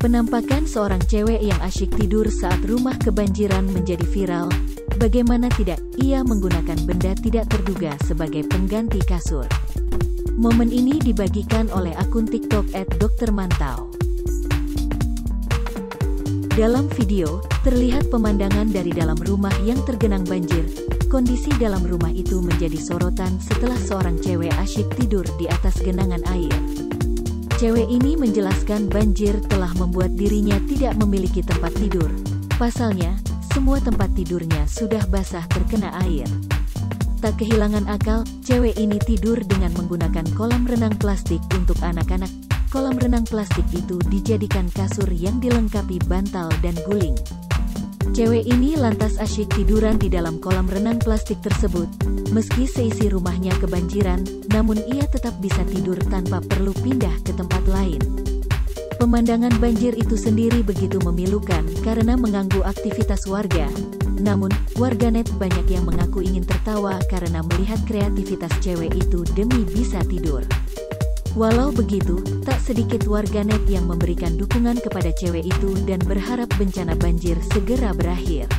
Penampakan seorang cewek yang asyik tidur saat rumah kebanjiran menjadi viral. Bagaimana tidak, ia menggunakan benda tidak terduga sebagai pengganti kasur. Momen ini dibagikan oleh akun TikTok @doktermantau. Dalam video, terlihat pemandangan dari dalam rumah yang tergenang banjir. Kondisi dalam rumah itu menjadi sorotan setelah seorang cewek asyik tidur di atas genangan air. Cewek ini menjelaskan banjir telah membuat dirinya tidak memiliki tempat tidur. Pasalnya, semua tempat tidurnya sudah basah terkena air. Tak kehilangan akal, cewek ini tidur dengan menggunakan kolam renang plastik untuk anak-anak. Kolam renang plastik itu dijadikan kasur yang dilengkapi bantal dan guling. Cewek ini lantas asyik tiduran di dalam kolam renang plastik tersebut. Meski seisi rumahnya kebanjiran, namun ia tetap bisa tidur tanpa perlu pindah ke tempat lain. Pemandangan banjir itu sendiri begitu memilukan karena mengganggu aktivitas warga. Namun, warganet banyak yang mengaku ingin tertawa karena melihat kreativitas cewek itu demi bisa tidur. Walau begitu, tak sedikit warganet yang memberikan dukungan kepada cewek itu dan berharap bencana banjir segera berakhir.